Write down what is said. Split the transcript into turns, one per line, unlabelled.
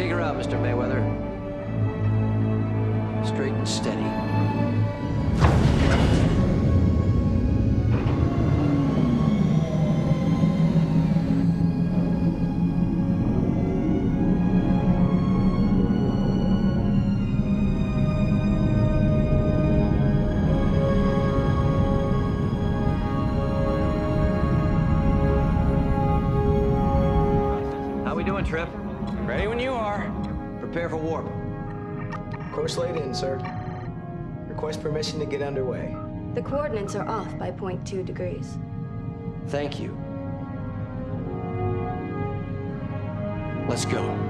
Take her out, Mr. Mayweather. Straight and steady. How we doing, Trip?
Ready when you are.
Prepare for warp.
Course laid in, sir. Request permission to get underway.
The coordinates are off by 0.2 degrees.
Thank you. Let's go.